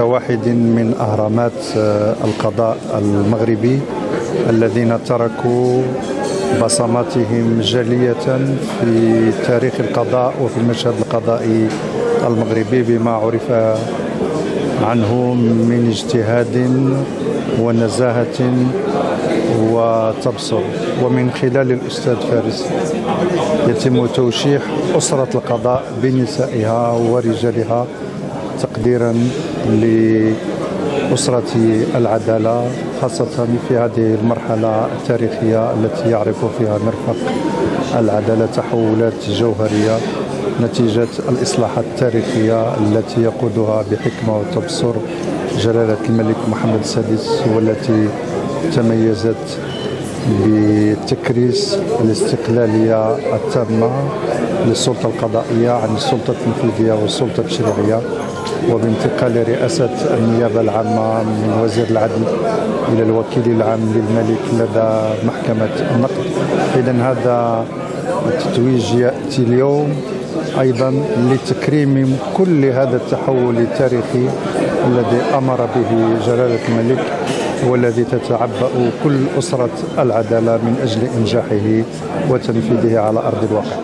واحد من أهرامات القضاء المغربي الذين تركوا بصماتهم جلية في تاريخ القضاء وفي المشهد القضائي المغربي بما عرف عنه من اجتهاد ونزاهة وتبصر. ومن خلال الأستاذ فارس يتم توشيح أسرة القضاء بنسائها ورجالها تقديرا لأسرة العدالة خاصة في هذه المرحلة التاريخية التي يعرف فيها مرفق العدالة تحولات جوهرية نتيجة الإصلاحات التاريخية التي يقودها بحكمة وتبصر جلالة الملك محمد السادس والتي تميزت بتكريس الاستقلالية التامة للسلطة القضائية عن السلطة التنفيذية والسلطة التشريعية وبانتقال رئاسة النيابة العامة من وزير العدل إلى الوكيل العام للملك لدى محكمة النقد إذا هذا التتويج يأتي اليوم أيضا لتكريم كل هذا التحول التاريخي الذي أمر به جلالة الملك والذي تتعبأ كل أسرة العدالة من أجل إنجاحه وتنفيذه على أرض الواقع.